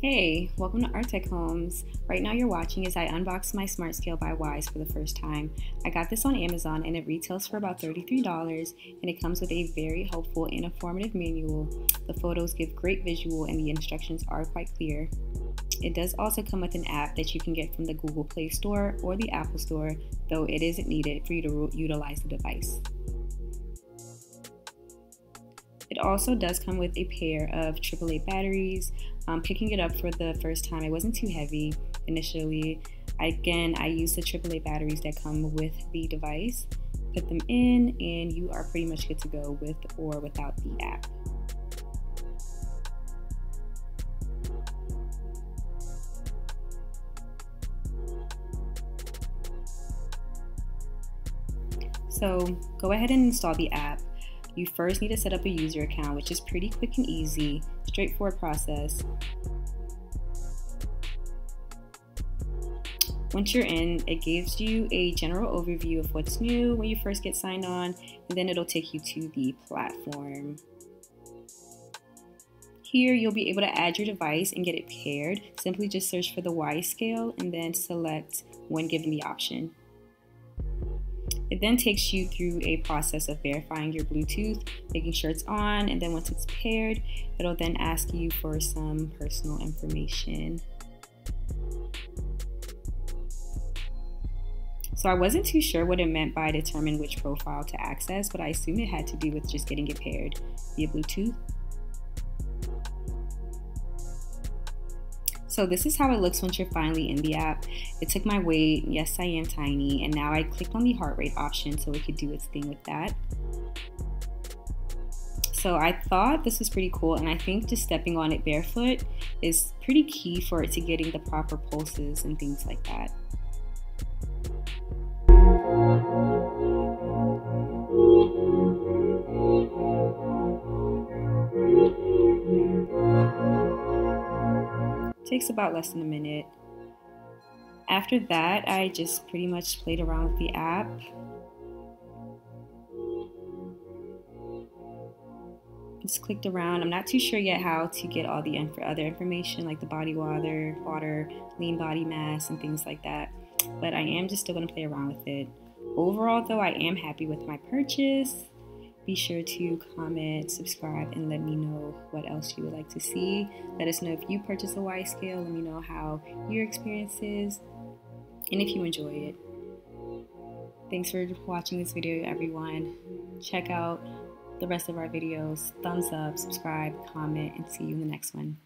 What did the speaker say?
Hey, welcome to Artechomes. Right now you're watching as I unbox my Smart Scale by Wyze for the first time. I got this on Amazon and it retails for about $33 and it comes with a very helpful and informative manual. The photos give great visual and the instructions are quite clear. It does also come with an app that you can get from the Google Play Store or the Apple Store, though it isn't needed for you to utilize the device. It also does come with a pair of AAA batteries. Um, picking it up for the first time, it wasn't too heavy initially. Again, I use the AAA batteries that come with the device. Put them in, and you are pretty much good to go with or without the app. So go ahead and install the app you first need to set up a user account, which is pretty quick and easy, straightforward process. Once you're in, it gives you a general overview of what's new when you first get signed on, and then it'll take you to the platform. Here, you'll be able to add your device and get it paired. Simply just search for the Wyze scale and then select when given the option. It then takes you through a process of verifying your Bluetooth, making sure it's on, and then once it's paired, it'll then ask you for some personal information. So I wasn't too sure what it meant by determine which profile to access, but I assumed it had to do with just getting it paired via Bluetooth. So this is how it looks once you're finally in the app. It took my weight, yes I am tiny, and now I clicked on the heart rate option so it could do its thing with that. So I thought this was pretty cool and I think just stepping on it barefoot is pretty key for it to getting the proper pulses and things like that. Takes about less than a minute. After that, I just pretty much played around with the app. Just clicked around. I'm not too sure yet how to get all the other information like the body water, water, lean body mass, and things like that. But I am just still going to play around with it. Overall, though, I am happy with my purchase. Be sure to comment, subscribe, and let me know what else you would like to see. Let us know if you purchase a Wyze scale. Let me know how your experience is and if you enjoy it. Thanks for watching this video, everyone. Check out the rest of our videos. Thumbs up, subscribe, comment, and see you in the next one.